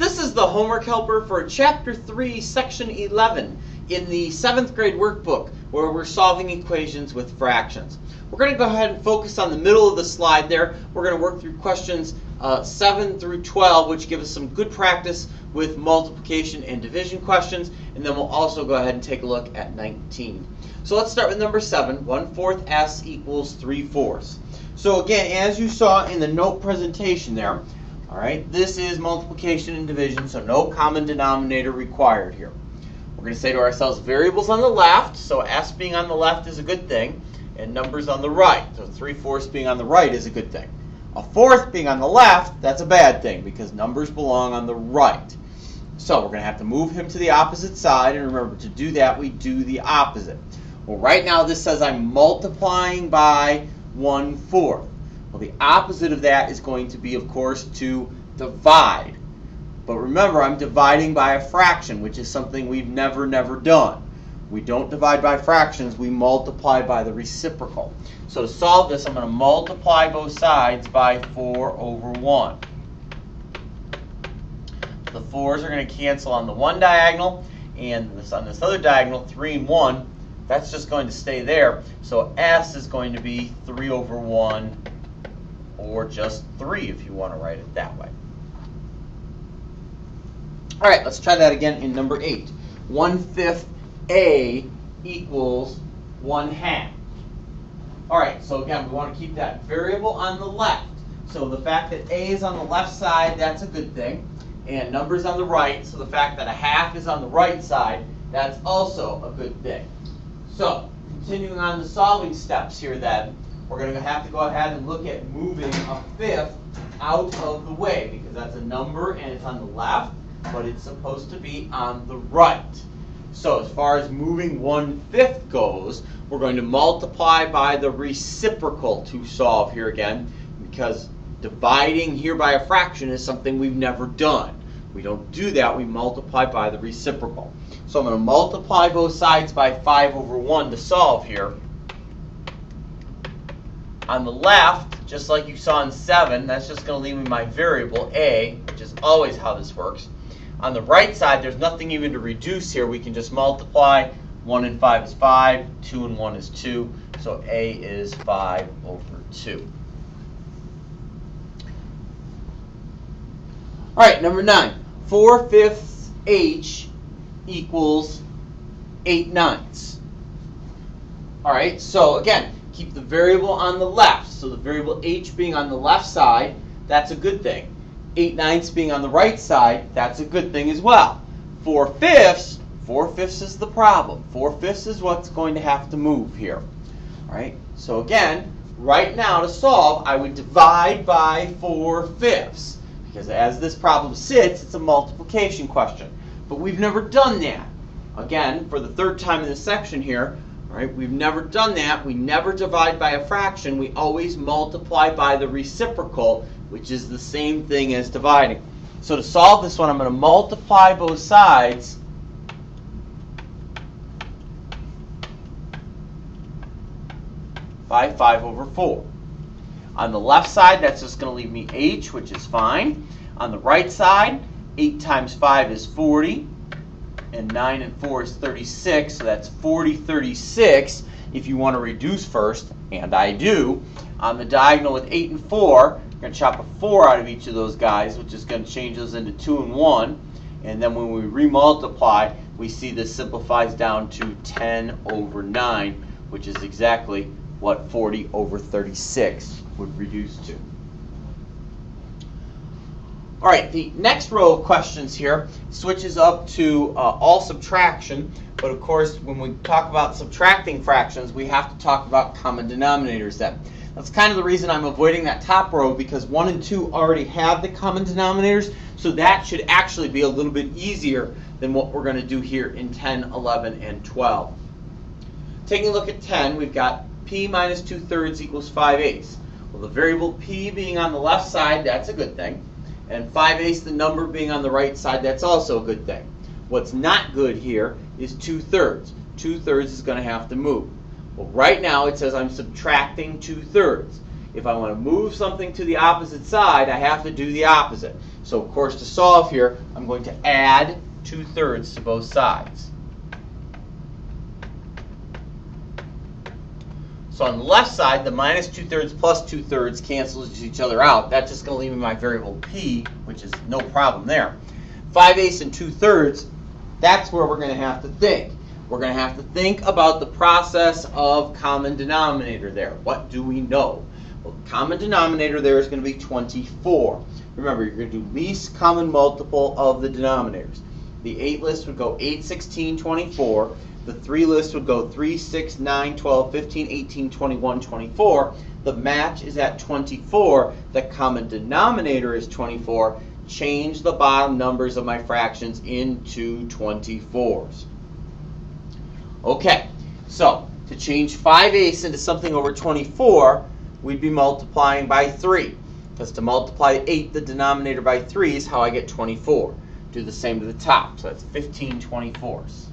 This is the homework helper for Chapter 3, Section 11 in the 7th grade workbook where we're solving equations with fractions. We're going to go ahead and focus on the middle of the slide there. We're going to work through questions uh, 7 through 12, which give us some good practice with multiplication and division questions, and then we'll also go ahead and take a look at 19. So let's start with number 7. 1 fourth s equals 3 fourths. So again, as you saw in the note presentation there, all right, this is multiplication and division, so no common denominator required here. We're going to say to ourselves variables on the left, so s being on the left is a good thing, and numbers on the right. So 3 fourths being on the right is a good thing. A fourth being on the left, that's a bad thing because numbers belong on the right. So we're going to have to move him to the opposite side, and remember to do that we do the opposite. Well, right now this says I'm multiplying by 1 fourth. Well, the opposite of that is going to be, of course, to divide. But remember, I'm dividing by a fraction, which is something we've never, never done. We don't divide by fractions, we multiply by the reciprocal. So to solve this, I'm going to multiply both sides by 4 over 1. The 4s are going to cancel on the one diagonal, and this, on this other diagonal, 3 and 1, that's just going to stay there. So s is going to be 3 over 1, or just 3 if you want to write it that way. All right, let's try that again in number 8. 1 fifth a equals 1 half. All right, so again, we want to keep that variable on the left. So the fact that a is on the left side, that's a good thing. And numbers on the right, so the fact that a half is on the right side, that's also a good thing. So, continuing on the solving steps here then, we're going to have to go ahead and look at moving a fifth out of the way because that's a number and it's on the left, but it's supposed to be on the right. So as far as moving one-fifth goes, we're going to multiply by the reciprocal to solve here again, because dividing here by a fraction is something we've never done. We don't do that, we multiply by the reciprocal. So I'm going to multiply both sides by 5 over 1 to solve here. On the left, just like you saw in 7, that's just going to leave me my variable a, which is always how this works. On the right side, there's nothing even to reduce here. We can just multiply. 1 and 5 is 5. 2 and 1 is 2. So A is 5 over 2. All right, number 9. 4 fifths H equals 8 ninths. All right, so again, keep the variable on the left. So the variable H being on the left side, that's a good thing. 8 ninths being on the right side, that's a good thing as well. 4 fifths, 4 fifths is the problem. 4 fifths is what's going to have to move here. All right, so again, right now to solve, I would divide by 4 fifths. Because as this problem sits, it's a multiplication question. But we've never done that. Again, for the third time in this section here, right, we've never done that. We never divide by a fraction. We always multiply by the reciprocal which is the same thing as dividing. So to solve this one, I'm going to multiply both sides by 5 over 4. On the left side, that's just going to leave me h, which is fine. On the right side, 8 times 5 is 40, and 9 and 4 is 36, so that's 40, 36 if you want to reduce first, and I do. On the diagonal with 8 and 4, we're going to chop a 4 out of each of those guys, which is going to change those into 2 and 1. And then when we remultiply, we see this simplifies down to 10 over 9, which is exactly what 40 over 36 would reduce to. All right, the next row of questions here switches up to uh, all subtraction. But of course, when we talk about subtracting fractions, we have to talk about common denominators then. That's kind of the reason I'm avoiding that top row because 1 and 2 already have the common denominators. So that should actually be a little bit easier than what we're going to do here in 10, 11, and 12. Taking a look at 10, we've got p minus 2 thirds equals 5 eighths. Well, the variable p being on the left side, that's a good thing. And 5 eighths, the number being on the right side, that's also a good thing. What's not good here is 2 thirds. 2 thirds is going to have to move. Well, right now it says I'm subtracting 2 thirds. if I want to move something to the opposite side, I have to do the opposite. So of course to solve here, I'm going to add 2 thirds to both sides. So on the left side, the minus 2 thirds plus 2 thirds cancels each other out. That's just going to leave me my variable p, which is no problem there. 5 eighths and 2 thirds, that's where we're going to have to think. We're going to have to think about the process of common denominator there. What do we know? Well, common denominator there is going to be 24. Remember, you're going to do least common multiple of the denominators. The 8 list would go 8, 16, 24. The 3 lists would go 3, 6, 9, 12, 15, 18, 21, 24. The match is at 24. The common denominator is 24. Change the bottom numbers of my fractions into 24s. Okay, so to change 5 eighths into something over 24, we'd be multiplying by 3. Because to multiply 8, the denominator by 3 is how I get 24. Do the same to the top. So that's 15 24s.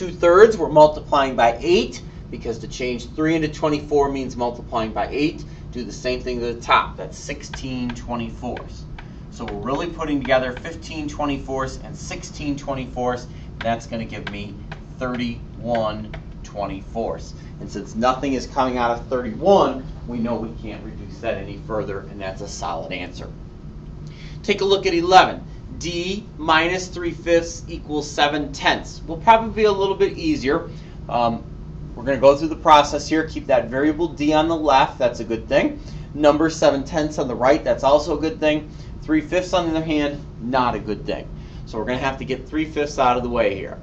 2 thirds, we're multiplying by 8 because to change 3 into 24 means multiplying by 8. Do the same thing to the top. That's 16 24s. So we're really putting together 15 24ths and 16 24ths. That's going to give me 31 24ths. And since nothing is coming out of 31, we know we can't reduce that any further, and that's a solid answer. Take a look at 11. D minus 3 fifths equals 7 tenths. Will probably be a little bit easier. Um, we're going to go through the process here. Keep that variable D on the left. That's a good thing. Number 7 tenths on the right. That's also a good thing. 3 fifths on the other hand, not a good thing. So we're going to have to get 3 fifths out of the way here.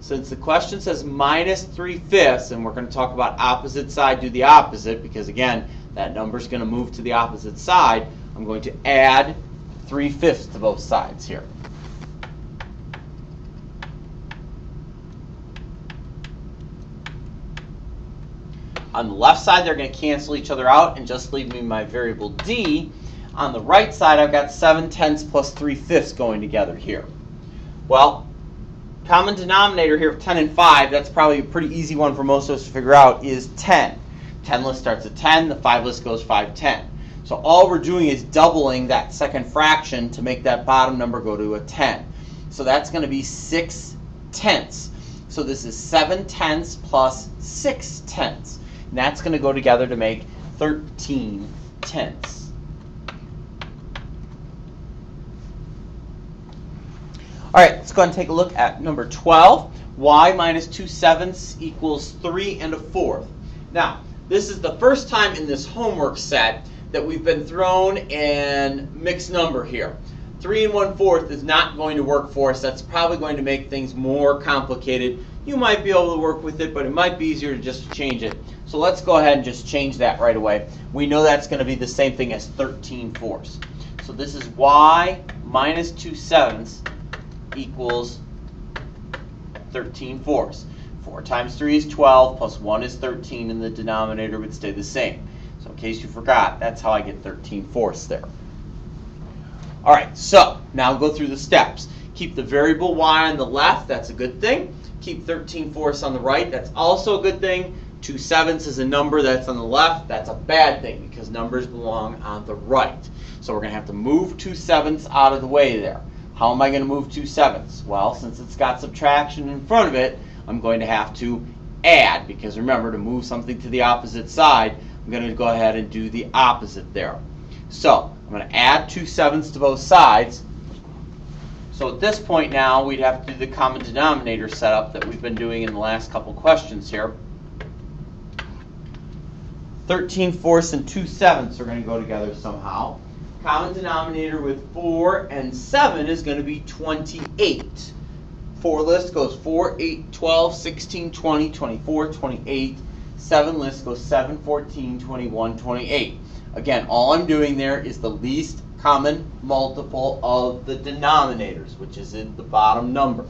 Since the question says minus 3 fifths, and we're going to talk about opposite side, do the opposite, because again, that number is going to move to the opposite side, I'm going to add 3 fifths to both sides here. On the left side, they're going to cancel each other out and just leave me my variable d. On the right side, I've got 7 tenths plus 3 fifths going together here. Well, common denominator here of 10 and 5, that's probably a pretty easy one for most of us to figure out, is 10. 10 list starts at 10, the 5 list goes 5, 10. So all we're doing is doubling that second fraction to make that bottom number go to a 10. So that's going to be 6 tenths. So this is 7 tenths plus 6 tenths. And that's going to go together to make 13 tenths. All right, let's go ahead and take a look at number 12. y minus 2 sevenths equals 3 and a fourth. Now, this is the first time in this homework set that we've been thrown an mixed number here. 3 and 1 fourth is not going to work for us. That's probably going to make things more complicated. You might be able to work with it, but it might be easier to just change it. So let's go ahead and just change that right away. We know that's going to be the same thing as 13 fourths. So this is y minus 2 sevenths equals 13 fourths. 4 times 3 is 12, plus 1 is 13, and the denominator would stay the same. So in case you forgot, that's how I get 13 fourths there. All right, so now go through the steps. Keep the variable y on the left, that's a good thing. Keep 13 fourths on the right, that's also a good thing. 2 sevenths is a number that's on the left, that's a bad thing because numbers belong on the right. So we're going to have to move 2 sevenths out of the way there. How am I going to move 2 sevenths? Well, since it's got subtraction in front of it, I'm going to have to add, because remember, to move something to the opposite side, I'm going to go ahead and do the opposite there. So, I'm going to add 2 sevenths to both sides. So at this point now, we'd have to do the common denominator setup that we've been doing in the last couple questions here. 13 fourths and 2 sevenths are going to go together somehow common denominator with 4 and 7 is going to be 28. 4 list goes 4, 8, 12, 16, 20, 24, 28. 7 list goes 7, 14, 21, 28. Again, all I'm doing there is the least common multiple of the denominators, which is in the bottom number.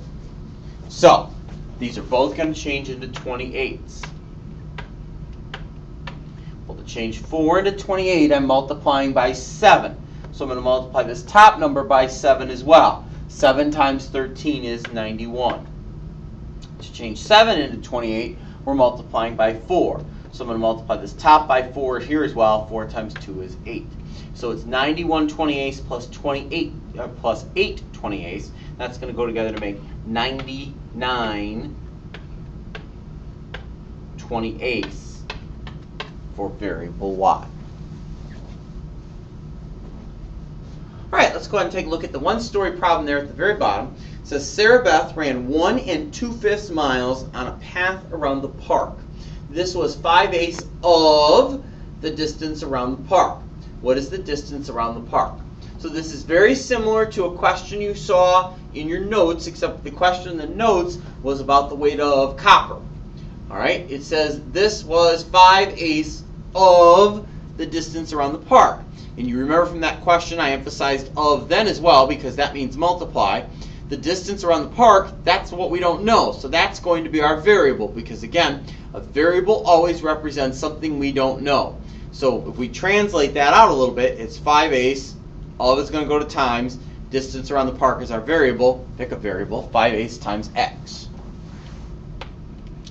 So, these are both going to change into 28s. Well, to change 4 into 28, I'm multiplying by 7. So I'm going to multiply this top number by 7 as well. 7 times 13 is 91. To change 7 into 28, we're multiplying by 4. So I'm going to multiply this top by 4 here as well. 4 times 2 is 8. So it's 91 28 plus 28 uh, plus 8 28. That's going to go together to make 99 28 for variable y. All right, let's go ahead and take a look at the one-story problem there at the very bottom. It says Sarah Beth ran one and two-fifths miles on a path around the park. This was 5 eighths of the distance around the park. What is the distance around the park? So this is very similar to a question you saw in your notes, except the question in the notes was about the weight of copper. All right, it says this was 5 eighths of the distance around the park. And you remember from that question I emphasized of then as well because that means multiply. The distance around the park, that's what we don't know. So that's going to be our variable because again, a variable always represents something we don't know. So if we translate that out a little bit, it's 5 eighths. All of it's going to go to times. Distance around the park is our variable. Pick a variable. 5 eighths times x.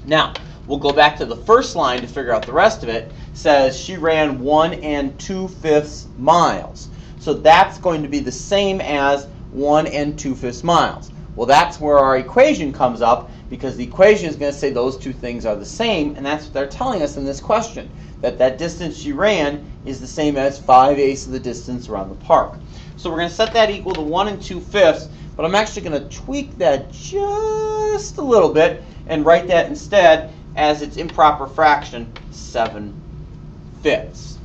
Now, we'll go back to the first line to figure out the rest of it. Says she ran 1 and 2 fifths miles. So that's going to be the same as 1 and 2 fifths miles. Well, that's where our equation comes up because the equation is going to say those two things are the same, and that's what they're telling us in this question, that that distance she ran is the same as 5 eighths of the distance around the park. So we're going to set that equal to 1 and 2 fifths, but I'm actually going to tweak that just a little bit and write that instead as its improper fraction, 7 fifths.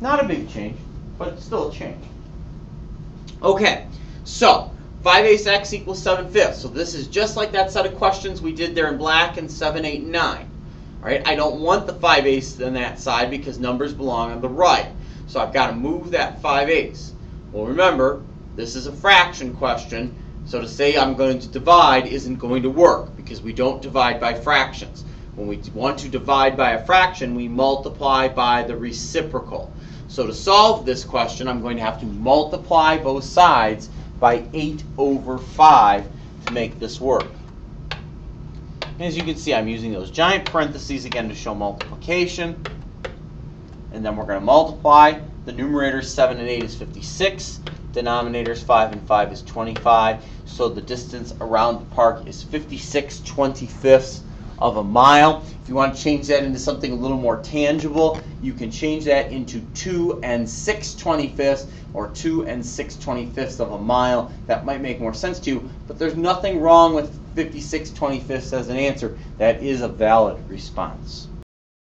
Not a big change, but still a change. Okay, so 5 eighths x equals 7 fifths. So this is just like that set of questions we did there in black in 7, 8, and 9. All right, I don't want the 5 eighths on that side because numbers belong on the right. So I've got to move that 5 eighths. Well, remember, this is a fraction question, so to say I'm going to divide isn't going to work because we don't divide by fractions. When we want to divide by a fraction, we multiply by the reciprocal. So to solve this question, I'm going to have to multiply both sides by 8 over 5 to make this work. As you can see, I'm using those giant parentheses again to show multiplication. And then we're going to multiply. The numerator 7 and 8 is 56. Denominators 5 and 5 is 25. So the distance around the park is 56 25ths of a mile. If you want to change that into something a little more tangible, you can change that into 2 and 6 25ths or 2 and 6 25ths of a mile. That might make more sense to you, but there's nothing wrong with 56 25ths as an answer. That is a valid response.